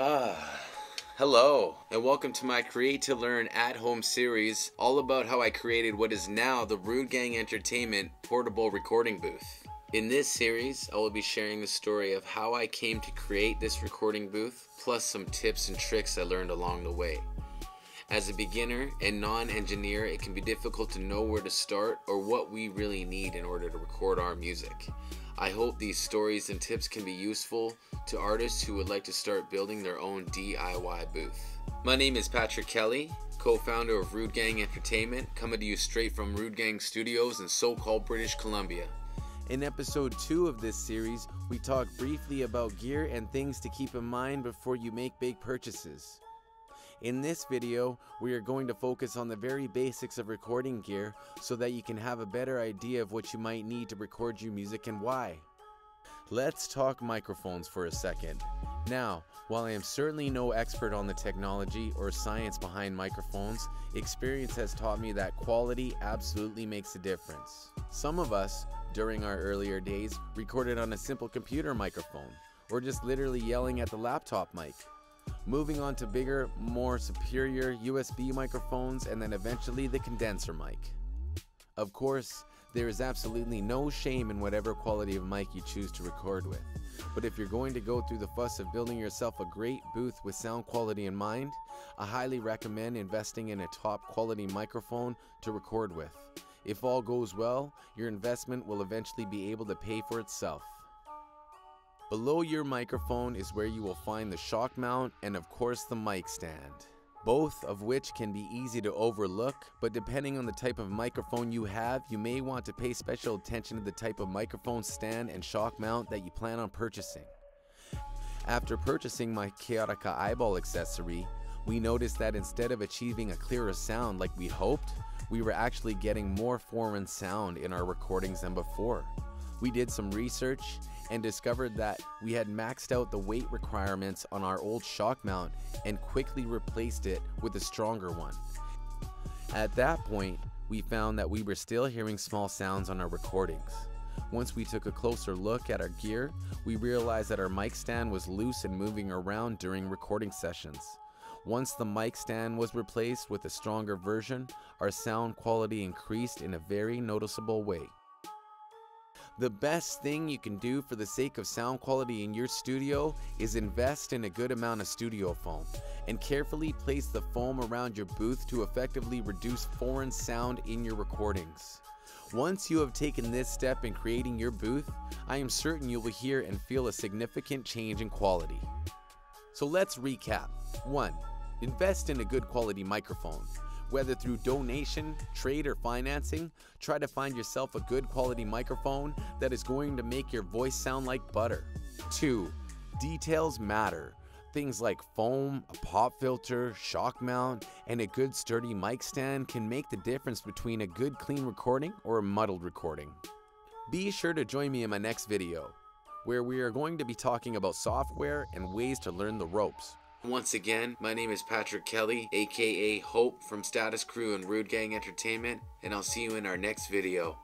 Ah, hello, and welcome to my Create to Learn at Home series, all about how I created what is now the Rudegang Entertainment portable recording booth. In this series, I will be sharing the story of how I came to create this recording booth, plus some tips and tricks I learned along the way. As a beginner and non engineer, it can be difficult to know where to start or what we really need in order to record our music. I hope these stories and tips can be useful to artists who would like to start building their own DIY booth. My name is Patrick Kelly, co founder of Rudegang Entertainment, coming to you straight from Rudegang Studios in so called British Columbia. In episode 2 of this series, we talk briefly about gear and things to keep in mind before you make big purchases. In this video, we are going to focus on the very basics of recording gear so that you can have a better idea of what you might need to record your music and why. Let's talk microphones for a second. Now, while I am certainly no expert on the technology or science behind microphones, experience has taught me that quality absolutely makes a difference. Some of us, during our earlier days, recorded on a simple computer microphone, or just literally yelling at the laptop mic moving on to bigger, more superior USB microphones, and then eventually the condenser mic. Of course, there is absolutely no shame in whatever quality of mic you choose to record with. But if you're going to go through the fuss of building yourself a great booth with sound quality in mind, I highly recommend investing in a top quality microphone to record with. If all goes well, your investment will eventually be able to pay for itself. Below your microphone is where you will find the shock mount and of course the mic stand. Both of which can be easy to overlook, but depending on the type of microphone you have, you may want to pay special attention to the type of microphone stand and shock mount that you plan on purchasing. After purchasing my Kaotica eyeball accessory, we noticed that instead of achieving a clearer sound like we hoped, we were actually getting more foreign sound in our recordings than before. We did some research and discovered that we had maxed out the weight requirements on our old shock mount and quickly replaced it with a stronger one. At that point, we found that we were still hearing small sounds on our recordings. Once we took a closer look at our gear, we realized that our mic stand was loose and moving around during recording sessions. Once the mic stand was replaced with a stronger version, our sound quality increased in a very noticeable way. The best thing you can do for the sake of sound quality in your studio is invest in a good amount of studio foam and carefully place the foam around your booth to effectively reduce foreign sound in your recordings. Once you have taken this step in creating your booth, I am certain you will hear and feel a significant change in quality. So let's recap. 1. Invest in a good quality microphone. Whether through donation, trade, or financing, try to find yourself a good quality microphone that is going to make your voice sound like butter. 2. Details matter. Things like foam, a pop filter, shock mount, and a good sturdy mic stand can make the difference between a good clean recording or a muddled recording. Be sure to join me in my next video, where we are going to be talking about software and ways to learn the ropes. Once again, my name is Patrick Kelly, aka Hope from Status Crew and Rudegang Entertainment, and I'll see you in our next video.